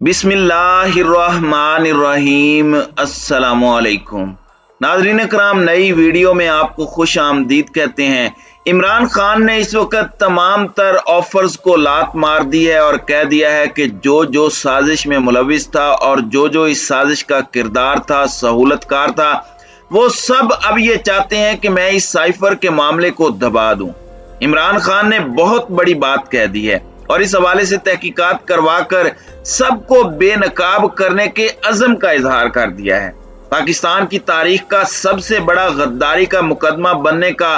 बिस्मिल्लाहिर्रहमानिर्रहीम। अस्सलामुअलैकुम। नाजरीन कराम नई वीडियो में आपको खुश आमदीद कहते हैं। इमरान खान ने इस वक्त तमाम तर ऑफर्स को लात मार दी है और कह दिया है कि जो जो साजिश में मुलविस था और जो जो इस साजिश का किरदार था, सहूलतकार था, वो सब अब ये चाहते हैं कि मैं इस साइफर के मामले को दबा दूँ। इमरान खान ने बहुत बड़ी बात कह दी है। और इस हवाले से तहकीकात करवाकर सबको बेनकाब करने के अजम का इजहार कर दिया है। पाकिस्तान की तारीख का सबसे बड़ा गद्दारी का मुकदमा बनने का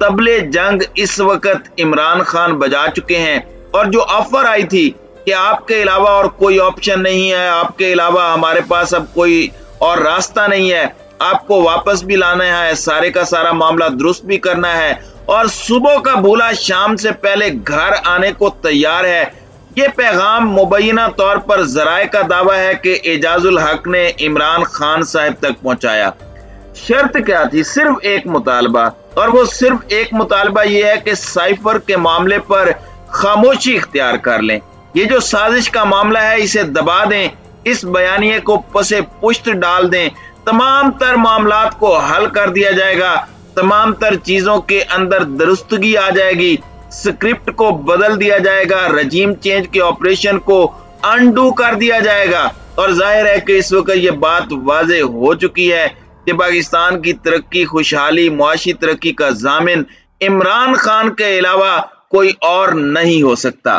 तबले जंग इस वक्त इमरान खान बजा चुके हैं। और जो ऑफ़र आई थी कि आपके अलावा और कोई ऑप्शन नहीं है, आपके अलावा हमारे पास अब कोई और रास्ता नहीं है, आपको वापस भी लाना है, सारे का सारा मामला दुरुस्त भी करना है और सुबह का भूला शाम से पहले घर आने को तैयार है। ये पैगाम मुबैना तौर पर जराए का दावा है कि एजाजुल हक ने इमरान खान साहब तक पहुँचाया। शर्त क्या थी? सिर्फ़ एक मुतालबा। और वो सिर्फ़ एक मुतालबा ये है कि साइफर के मामले पर खामोशी इख्तियार कर लें। ये जो साजिश का मामला है, इसे दबा दें। इस बयानिए को पसे पुष्ट डाल दें। तमाम तर मामला को हल कर दिया जाएगा। तमाम तर चीज़ों के अंदर दुरुस्तगी आ जाएगी। स्क्रिप्ट को बदल दिया जाएगा रजीम चेंज के ऑपरेशन को अनडू कर दिया जाएगा। और ज़ाहिर है कि इस वक्त ये बात वाजे हो चुकी है कि पाकिस्तान की तरक्की, खुशहाली, मुआशी तरक्की का जामिन इमरान खान के अलावा कोई और नहीं हो सकता।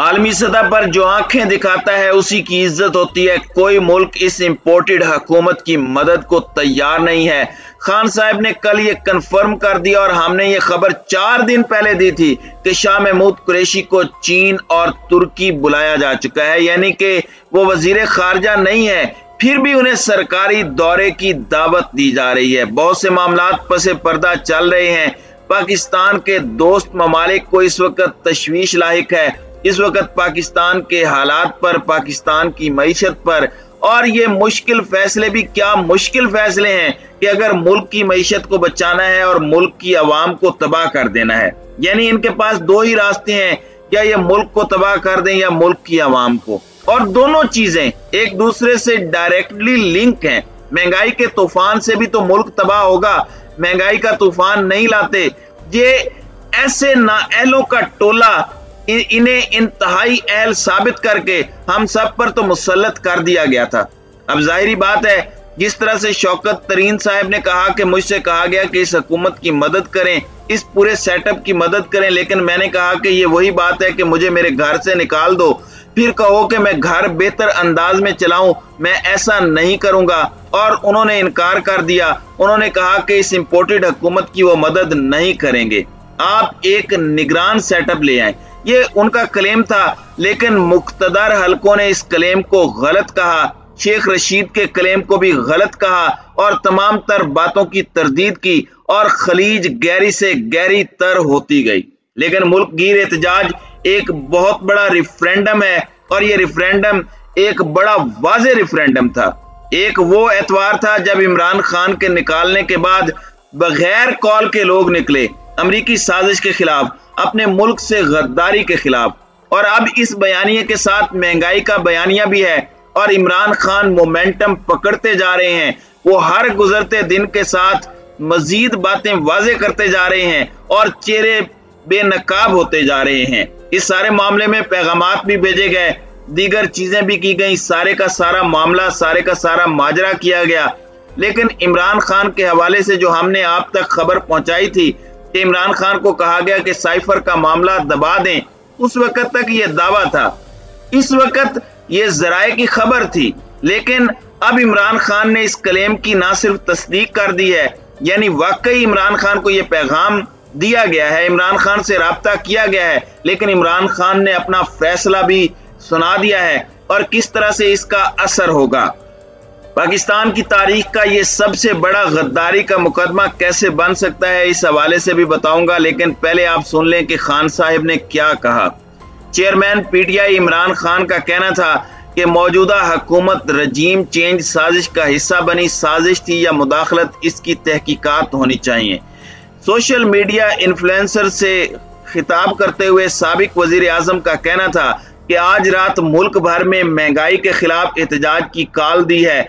आलमी सतह पर जो आँखें दिखाता है, उसी की इज़्ज़त होती है। कोई मुल्क इस इम्पोर्टेड हुकूमत की मदद को तैयार नहीं है। खान साहब ने कल ये कंफर्म कर दिया और हमने ये खबर चार दिन पहले दी थी कि शाह महमूद कुरेशी को चीन और तुर्की बुलाया जा चुका है। यानी कि वो वज़ीर खारजा नहीं है, फिर भी उन्हें सरकारी दौरे की दावत दी जा रही है। बहुत से मामला पसे पर्दा चल रहे हैं। पाकिस्तान के दोस्त ममालिक को इस वक्त तशवीश लाक है। इस वक्त पाकिस्तान के हालात पर, पाकिस्तान की मीशत पर। और ये मुश्किल फैसले भी क्या मुश्किल फैसले हैं कि अगर मुल्क की मीशत को बचाना है और मुल्क की आवाम को तबाह कर देना है। यानी इनके पास दो ही रास्ते हैं या ये मुल्क को तबाह कर दें या मुल्क की आवाम को। और दोनों चीज़ें एक दूसरे से डायरेक्टली लिंक हैं। महँगाई के तूफ़ान से भी तो मुल्क तबाह होगा। महँगाई का तूफ़ान नहीं लाते। ये ऐसे नाअहलों का टोला इन्हें इंतहाई अहल साबित करके हम सब पर तो मुसलत कर दिया गया था। अब जाहिरी बात है, जिस तरह से शौकत तरीन साहब ने कहा कि मुझसे कहा गया कि इस हुकूमत की मदद करें, इस पूरे सेटअप की मदद करें, लेकिन मैंने कहा कि ये वही बात है कि मुझे मेरे घर से निकाल दो। फिर कहो कि मैं घर बेहतर अंदाज में चलाऊं, मैं ऐसा नहीं करूँगा। और उन्होंने इनकार कर दिया। उन्होंने कहा कि इस इम्पोर्टेड हुकूमत की वो मदद नहीं करेंगे। आप एक निगरान सेटअप ले आए। ये उनका क्लेम था, लेकिन मुख्तदार हलकों ने इस क्लेम को गलत कहा। शेख रशीद के क्लेम को भी गलत कहा और तमाम तर बातों की तरदीद की और खलीज गहरी से गहरी तर होती गई। लेकिन मुल्क गिर एहतजाज एक बहुत बड़ा रिफरेंडम है और ये रिफरेंडम एक बड़ा वाज रिफरेंडम था। एक वो एतवार था जब इमरान खान के निकालने के बाद बगैर कॉल के लोग निकले। अमरीकी साजिश के खिलाफ, अपने मुल्क से गद्दारी के खिलाफ। और अब इस बयानिए के साथ महँगाई का बयानिया भी है और इमरान खान मोमेंटम पकड़ते जा रहे हैं। वो हर गुजरते दिन के साथ मजीद बातें वाजे करते जा रहे हैं और चेहरे बेनकाब होते जा रहे हैं। इस सारे मामले में पैगाम भी भेजे गए, दीगर चीज़ें भी की गई। सारे का सारा मामला, सारे का सारा माजरा किया गया। लेकिन इमरान खान के हवाले से जो हमने आप तक खबर पहुंचाई थी कि इमरान खान को कहा गया कि साइफर का मामला दबा दें, उस वक्त तक ये दावा था। इस वक्त ये जराए की खबर थी, लेकिन अब इमरान खान ने इस क्लेम की ना सिर्फ़ तस्दीक कर दी है, यानी वाकई इमरान खान को यह पैगाम दिया गया है। इमरान खान से रबता किया गया है, लेकिन इमरान खान ने अपना फैसला भी सुना दिया है, और किस तरह से इसका असर होगा। पाकिस्तान की तारीख का ये सबसे बड़ा गद्दारी का मुकदमा कैसे बन सकता है, इस हवाले से भी बताऊँगा, लेकिन पहले आप सुन लें कि खान साहब ने क्या कहा। चेयरमैन पीटीआई इमरान खान का कहना था कि मौजूदा हकूमत रजीम चेंज साजिश का हिस्सा बनी, साजिश थी या मुदाखलत, इसकी तहकीकात होनी चाहिए। सोशल मीडिया इन्फ्लुएंसर से खिताब करते हुए सबक वज़ीर का कहना था कि आज रात मुल्क भर में महँगाई के खिलाफ एहतजाज की काल दी है।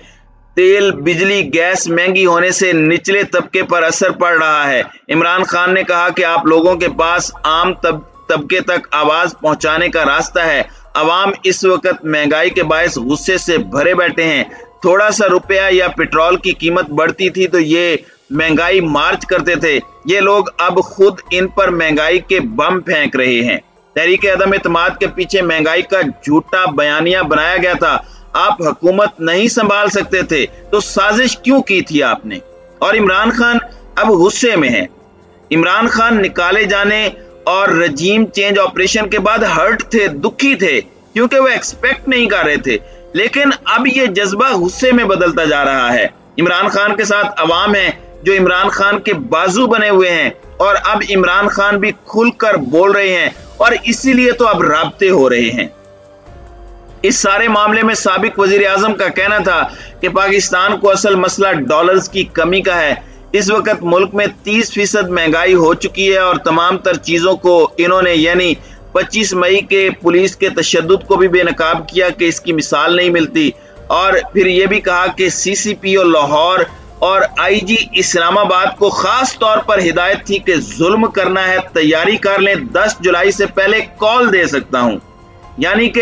तेल, बिजली, गैस महँगी होने से निचले तबके पर असर पड़ रहा है। इमरान खान ने कहा कि आप लोगों के पास आम तब, तबके तक आवाज़ पहुँचाने का रास्ता है। अवाम इस वक्त महँगाई के बायस गुस्से से भरे बैठे हैं। थोड़ा सा रुपया या पेट्रोल की कीमत बढ़ती थी तो ये महँगाई मार्च करते थे। ये लोग अब खुद इन पर महँगाई के बम फेंक रहे हैं। तहरीक अदम एतमाद के पीछे महँगाई का झूठा बयानिया बनाया गया था। आप हुकूमत नहीं संभाल सकते थे तो साजिश क्यों की थी आपने? और इमरान खान अब गुस्से में है। इमरान खान निकाले जाने और रजीम चेंज ऑपरेशन के बाद हर्ट थे, दुखी थे, क्योंकि वो एक्सपेक्ट नहीं कर रहे थे। लेकिन अब ये जज्बा गुस्से में बदलता जा रहा है। इमरान खान के साथ अवाम है, जो इमरान खान के बाजू बने हुए हैं। और अब इमरान खान भी खुलकर बोल रहे हैं और इसीलिए तो अब रबते हो रहे हैं। इस सारे मामले में सबक वज़ीर आज़म का कहना था कि पाकिस्तान को असल मसला डॉलर्स की कमी का है। इस वक्त मुल्क में 30 फ़ीसद महँगाई हो चुकी है और तमाम तर चीज़ों को इन्होंने यानी 25 मई के पुलिस के तशद को भी बेनकाब किया कि इसकी मिसाल नहीं मिलती। और फिर यह भी कहा कि सी सी पी ओ लाहौर और आई जी इस्लामाबाद को खास तौर पर हिदायत थी कि जुल्म करना है, तैयारी कर लें। 10 जुलाई से पहले कॉल दे सकता हूँ। यानी कि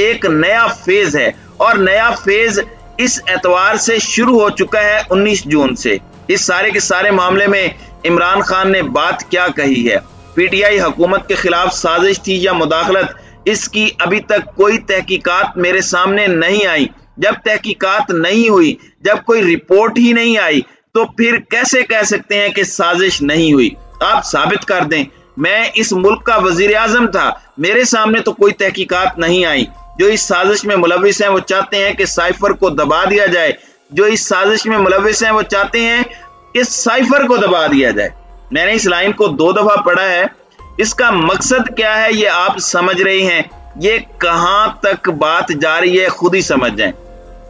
एक नया फ़ेज़ है और नया फ़ेज़ इस एतवार से शुरू हो चुका है 19 जून से। इस सारे के सारे मामले में इमरान खान ने बात क्या कही है? पीटीआई हुकूमत के खिलाफ साजिश थी या मुदाखलत? इसकी अभी तक कोई तहकीकात मेरे सामने नहीं आई। जब तहकीकात नहीं हुई, जब कोई रिपोर्ट ही नहीं आई तो फिर कैसे कह सकते हैं कि साजिश नहीं हुई? आप साबित कर दें, मैं इस मुल्क का वज़ीर आज़म था, मेरे सामने तो कोई तहकीकात नहीं आई। जो इस साजिश में मुलविस हैं, वो चाहते हैं कि साइफर को दबा दिया जाए। जो इस साजिश में मुलविस हैं, वो चाहते हैं कि साइफर को दबा दिया जाए। मैंने इस लाइन को दो दफ़ा पढ़ा है। इसका मकसद क्या है, ये आप समझ रहे हैं। ये कहाँ तक बात जा रही है, खुद ही समझ जाए।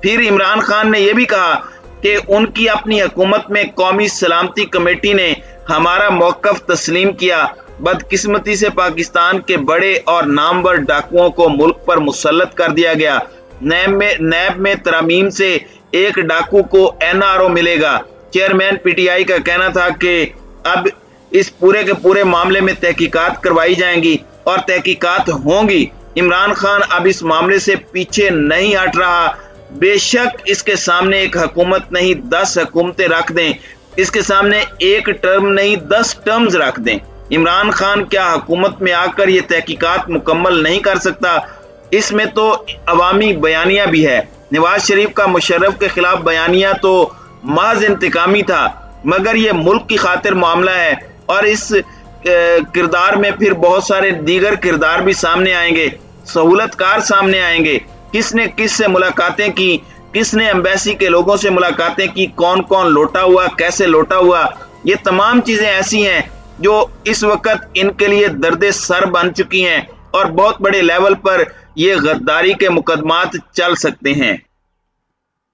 फिर इमरान खान ने यह भी कहा कि उनकी अपनी हुकूमत में कौमी सलामती कमेटी ने हमारा मौकफ तस्लीम किया। बदकिस्मती से पाकिस्तान के बड़े और नामवर डाकुओं को मुल्क पर मुसलत कर दिया गया। नैब में नैब में तरमीम से एक डाकू को एनआरओ मिलेगा। चेयरमैन पीटीआई का कहना था कि अब इस पूरे के पूरे मामले में तहकीकात करवाई जाएँगी और तहकीकात होंगी। इमरान खान अब इस मामले से पीछे नहीं हट रहा। बेशक इसके सामने एक हकूमत नहीं, दस हुकूमतें रख दें। इसके सामने एक टर्म नहीं, दस टर्म्स रख दें। इमरान खान क्या हुकूमत में आकर ये तहकीकात मुकम्मल नहीं कर सकता? इसमें तो अवामी बयानिया भी है। नवाज़ शरीफ का मुशर्रफ के खिलाफ बयानिया तो महज इंतकामी था, मगर ये मुल्क की खातिर मामला है। और इस किरदार में फिर बहुत सारे दीगर किरदार भी सामने आएँगे, सहूलतकार सामने आएँगे। किसने किस से मुलाकातें की? किसने एम्बेसी के लोगों से मुलाकातें की? कौन कौन लौटा हुआ? कैसे लौटा हुआ? ये तमाम चीज़ें ऐसी हैं जो इस वक्त इनके लिए दर्द सर बन चुकी हैं और बहुत बड़े लेवल पर ये गद्दारी के मुकदमात चल सकते हैं।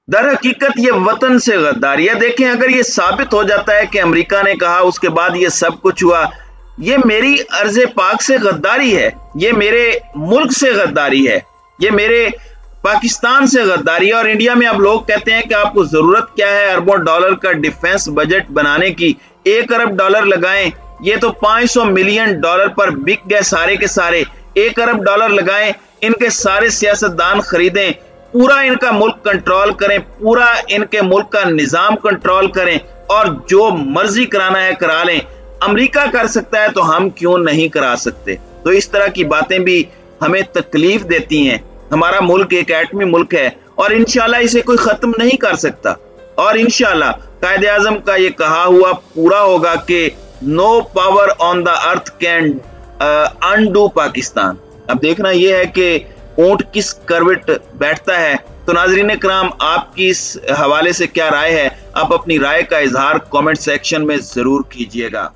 दर हकीकत ये वतन से गद्दारी है। देखें, अगर ये साबित हो जाता है कि अमेरिका ने कहा, उसके बाद ये सब कुछ हुआ, ये मेरी अर्ज़ पाक से गद्दारी है। ये मेरे मुल्क से गद्दारी है। ये मेरे पाकिस्तान से गद्दारी और इंडिया में अब लोग कहते हैं कि आपको ज़रूरत क्या है अरबों डॉलर का डिफेंस बजट बनाने की? एक अरब डॉलर लगाएँ, ये तो 500 मिलियन डॉलर पर बिक गए सारे के सारे। एक अरब डॉलर लगाएँ, इनके सारे सियासतदान खरीदें, पूरा इनका मुल्क कंट्रोल करें, पूरा इनके मुल्क का निज़ाम कंट्रोल करें और जो मर्ज़ी कराना है करा लें। अमेरिका कर सकता है तो हम क्यों नहीं करा सकते? तो इस तरह की बातें भी हमें तकलीफ़ देती हैं। हमारा मुल्क एक एटमी मुल्क है और इनशाला इसे कोई खत्म नहीं कर सकता। और इनशाला कायद आज़म का ये कहा हुआ पूरा होगा कि no power on the earth can undo Pakistan. अब देखना यह है कि ऊँट किस करवट बैठता है। तो नाजरीन कराम आपकी इस हवाले से क्या राय है? आप अपनी राय का इजहार कमेंट सेक्शन में ज़रूर कीजिएगा।